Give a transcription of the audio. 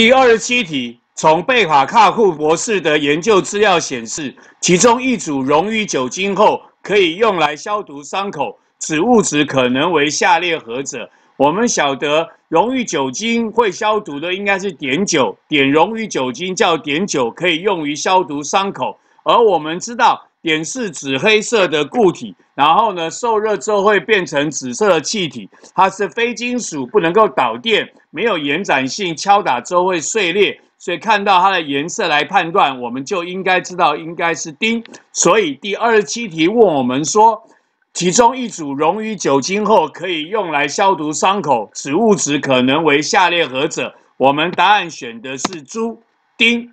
第二十七题，从贝卡卡库博士的研究资料显示，其中一组溶于酒精后可以用来消毒伤口，此物质可能为下列何者？我们晓得溶于酒精会消毒的应该是碘酒，碘溶于酒精叫碘酒，可以用于消毒伤口。而我们知道。碘是紫黑色的固体，然后呢，受热之后会变成紫色的气体。它是非金属，不能够导电，没有延展性，敲打之后会碎裂。所以看到它的颜色来判断，我们就应该知道应该是丁。所以第二十七题问我们说，其中一组溶于酒精后可以用来消毒伤口，此物质可能为下列何者？我们答案选的是猪丁。